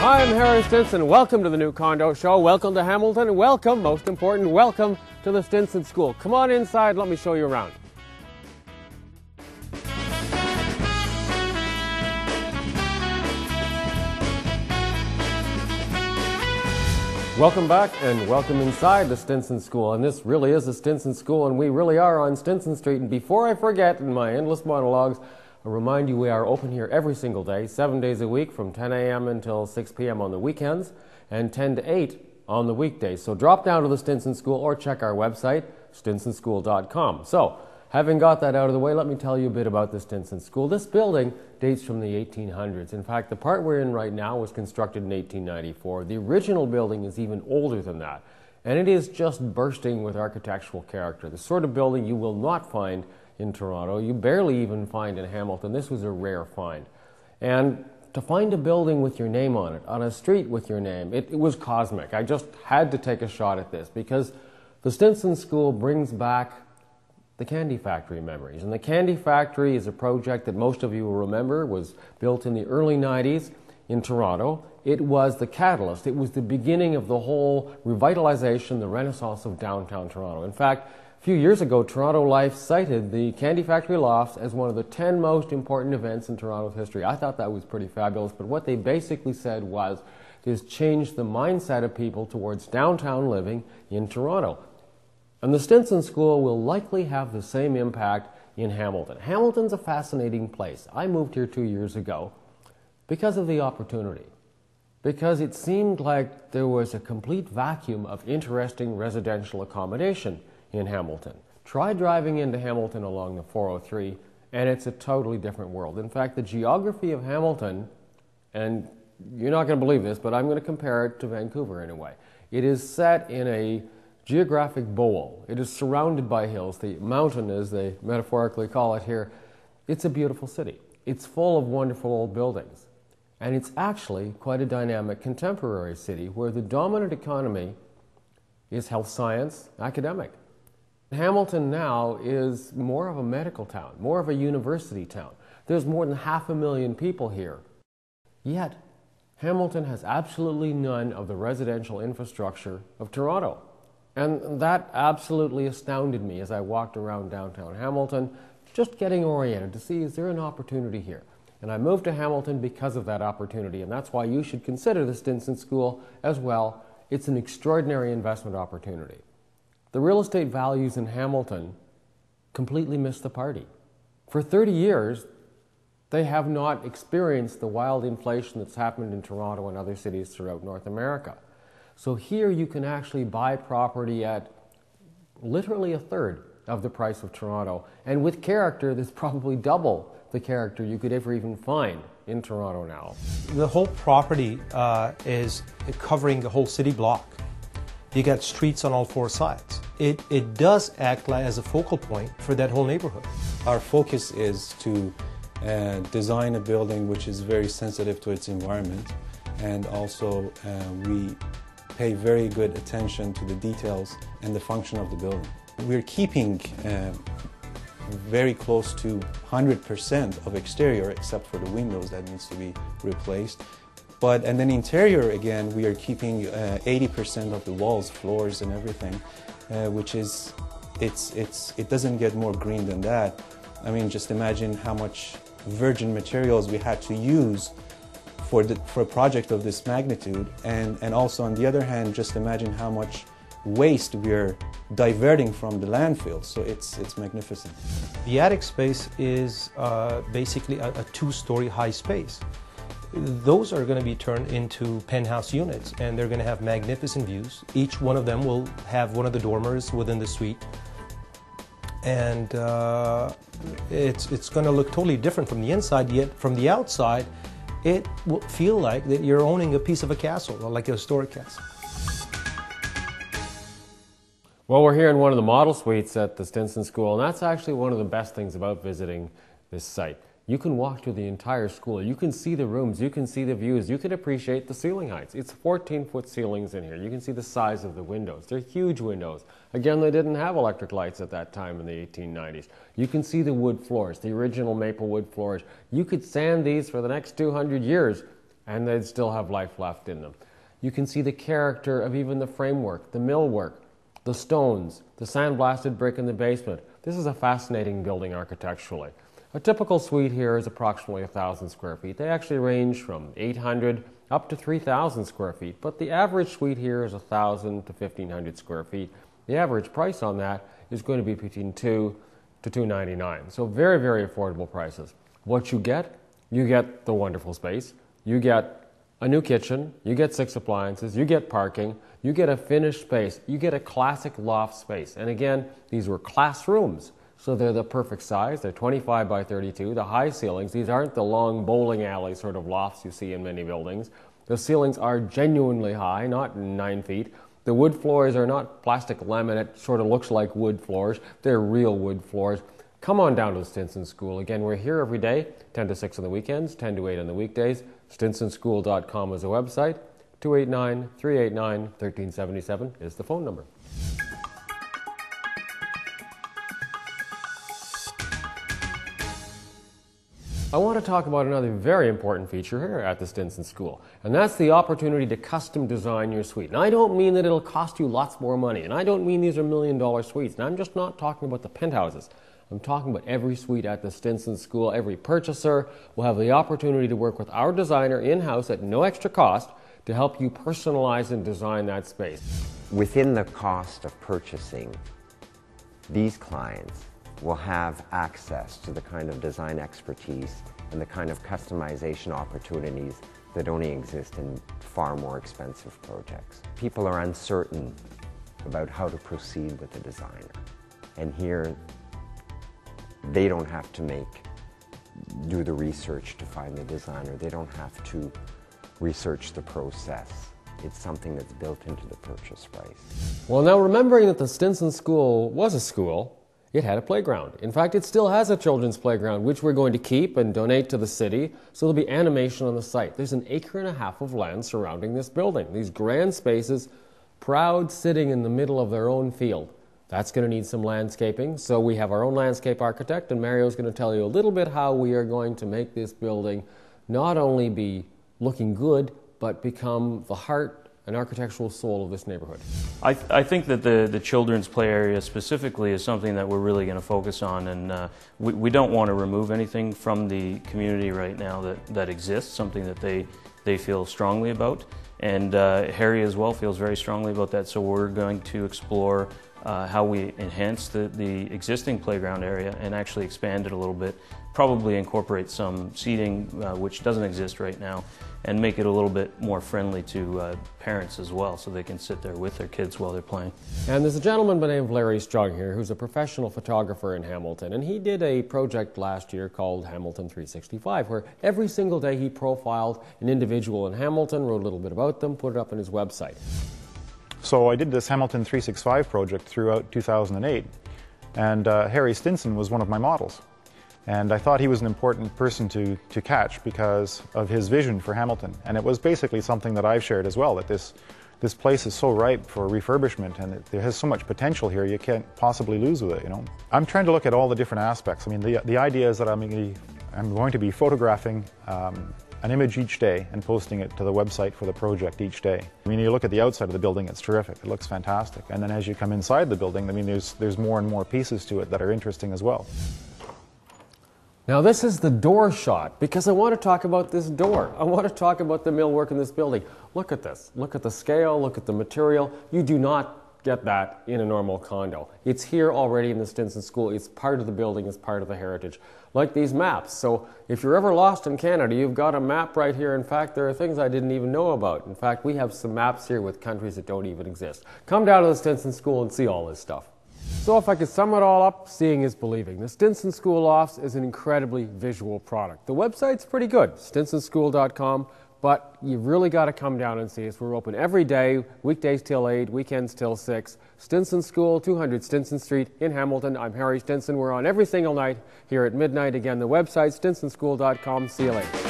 Hi, I'm Harry Stinson. Welcome to the new condo show. Welcome to Hamilton. Welcome, most important, welcome to the Stinson School. Come on inside, let me show you around. Welcome back and welcome inside the Stinson School. And this really is the Stinson School, and we really are on Stinson Street. And before I forget in my endless monologues, I remind you we are open here every single day, seven days a week from 10 a.m. until 6 p.m. on the weekends and 10 to 8 on the weekdays. So drop down to the Stinson School or check our website, stinsonschool.com. So, having got that out of the way, let me tell you a bit about the Stinson School. This building dates from the 1800s. In fact, the part we're in right now was constructed in 1894. The original building is even older than that. And it is just bursting with architectural character. The sort of building you will not find in Toronto. You barely even find in Hamilton. This was a rare find. And to find a building with your name on it, on a street with your name, it, it was cosmic. I just had to take a shot at this because the Stinson School brings back the Candy Factory memories. And the Candy Factory is a project that most of you will remember was built in the early 90s in Toronto. It was the catalyst. It was the beginning of the whole revitalization, the renaissance of downtown Toronto. In fact, a few years ago, Toronto Life cited the Candy Factory Lofts as one of the 10 most important events in Toronto's history. I thought that was pretty fabulous, but what they basically said was this changed the mindset of people towards downtown living in Toronto. And the Stinson School will likely have the same impact in Hamilton. Hamilton's a fascinating place. I moved here two years ago because of the opportunity, because it seemed like there was a complete vacuum of interesting residential accommodation in Hamilton. Try driving into Hamilton along the 403, and it's a totally different world. In fact, the geography of Hamilton, and you're not going to believe this, but I'm going to compare it to Vancouver in a way. It is set in a geographic bowl. It is surrounded by hills. The mountain, as they metaphorically call it here, it's a beautiful city. It's full of wonderful old buildings. And it's actually quite a dynamic contemporary city where the dominant economy is health science, academic. Hamilton now is more of a medical town, more of a university town. There's more than half a million people here. Yet, Hamilton has absolutely none of the residential infrastructure of Toronto. And that absolutely astounded me as I walked around downtown Hamilton, just getting oriented to see is there an opportunity here. And I moved to Hamilton because of that opportunity, and that's why you should consider the Stinson School as well. It's an extraordinary investment opportunity. The real estate values in Hamilton completely missed the party. For 30 years, they have not experienced the wild inflation that's happened in Toronto and other cities throughout North America. So here you can actually buy property at literally a third of the price of Toronto. And with character, there's probably double the character you could ever even find in Toronto now. The whole property uh, is covering the whole city block. You got streets on all four sides. It, it does act like as a focal point for that whole neighborhood. Our focus is to uh, design a building which is very sensitive to its environment and also uh, we pay very good attention to the details and the function of the building. We're keeping uh, very close to 100% of exterior except for the windows that needs to be replaced. But and then interior again, we are keeping 80% uh, of the walls, floors, and everything, uh, which is it's it's it doesn't get more green than that. I mean, just imagine how much virgin materials we had to use for, the, for a project of this magnitude. And, and also, on the other hand, just imagine how much waste we're diverting from the landfill. So it's, it's magnificent. The attic space is uh, basically a, a two-story high space. Those are going to be turned into penthouse units and they're going to have magnificent views. Each one of them will have one of the dormers within the suite. And uh, it's, it's going to look totally different from the inside, yet from the outside, it will feel like that you're owning a piece of a castle, like a historic castle. Well, we're here in one of the model suites at the Stinson School, and that's actually one of the best things about visiting this site. You can walk through the entire school. You can see the rooms. You can see the views. You can appreciate the ceiling heights. It's 14 foot ceilings in here. You can see the size of the windows. They're huge windows. Again, they didn't have electric lights at that time in the 1890s. You can see the wood floors, the original maple wood floors. You could sand these for the next 200 years and they'd still have life left in them. You can see the character of even the framework, the millwork, the stones, the sandblasted brick in the basement. This is a fascinating building architecturally. A typical suite here is approximately 1,000 square feet. They actually range from 800 up to 3,000 square feet, but the average suite here is 1,000 to 1,500 square feet. The average price on that is going to be between 2 to 299. So very, very affordable prices. What you get, you get the wonderful space. You get a new kitchen, you get six appliances, you get parking, you get a finished space, you get a classic loft space. And again, these were classrooms. So they're the perfect size. They're 25 by 32. The high ceilings, these aren't the long bowling alley sort of lofts you see in many buildings. The ceilings are genuinely high, not nine feet. The wood floors are not plastic laminate, sort of looks like wood floors. They're real wood floors. Come on down to Stinson School. Again, we're here every day, 10 to 6 on the weekends, 10 to 8 on the weekdays. StinsonSchool.com is a website. 289 389 1377 is the phone number. I want to talk about another very important feature here at the Stinson School, and that's the opportunity to custom design your suite. And I don't mean that it'll cost you lots more money, and I don't mean these are million dollar suites, and I'm just not talking about the penthouses. I'm talking about every suite at the Stinson School. Every purchaser will have the opportunity to work with our designer in house at no extra cost to help you personalize and design that space. Within the cost of purchasing, these clients will have access to the kind of design expertise and the kind of customization opportunities that only exist in far more expensive projects. People are uncertain about how to proceed with a designer. And here, they don't have to make, do the research to find the designer. They don't have to research the process. It's something that's built into the purchase price. Well, now remembering that the Stinson School was a school, it had a playground. In fact, it still has a children's playground, which we're going to keep and donate to the city. So there'll be animation on the site. There's an acre and a half of land surrounding this building. These grand spaces, proud sitting in the middle of their own field. That's going to need some landscaping. So we have our own landscape architect, and Mario's going to tell you a little bit how we are going to make this building not only be looking good, but become the heart and architectural soul of this neighborhood? I, th- I, think that the, the children's play area specifically is something that we're really going to focus on, and uh, we, we don't want to remove anything from the community right now that, that exists, something that they, they feel strongly about. And uh, Harry as well feels very strongly about that, so we're going to explore uh, how we enhance the, the existing playground area and actually expand it a little bit. Probably incorporate some seating, uh, which doesn't exist right now, and make it a little bit more friendly to uh, parents as well so they can sit there with their kids while they're playing. And there's a gentleman by the name of Larry Strong here who's a professional photographer in Hamilton, and he did a project last year called Hamilton 365 where every single day he profiled an individual in Hamilton, wrote a little bit about them, put it up on his website. So I did this Hamilton 365 project throughout 2008, and uh, Harry Stinson was one of my models. And I thought he was an important person to, to catch because of his vision for Hamilton. And it was basically something that I've shared as well, that this, this place is so ripe for refurbishment and it, there has so much potential here, you can't possibly lose with it, you know. I'm trying to look at all the different aspects. I mean, the, the idea is that I'm I'm going to be photographing um, an image each day and posting it to the website for the project each day. I mean, you look at the outside of the building, it's terrific. It looks fantastic. And then as you come inside the building, I mean, there's, there's more and more pieces to it that are interesting as well. Now, this is the door shot because I want to talk about this door. I want to talk about the millwork in this building. Look at this. Look at the scale. Look at the material. You do not get that in a normal condo. It's here already in the Stinson School. It's part of the building, it's part of the heritage. Like these maps. So if you're ever lost in Canada, you've got a map right here. In fact, there are things I didn't even know about. In fact, we have some maps here with countries that don't even exist. Come down to the Stinson School and see all this stuff. So if I could sum it all up, seeing is believing. The Stinson School Lofts is an incredibly visual product. The website's pretty good, stinsonschool.com. But you've really got to come down and see us. We're open every day, weekdays till 8, weekends till 6. Stinson School, 200 Stinson Street in Hamilton. I'm Harry Stinson. We're on every single night here at midnight. Again, the website, stinsonschool.com. See you later.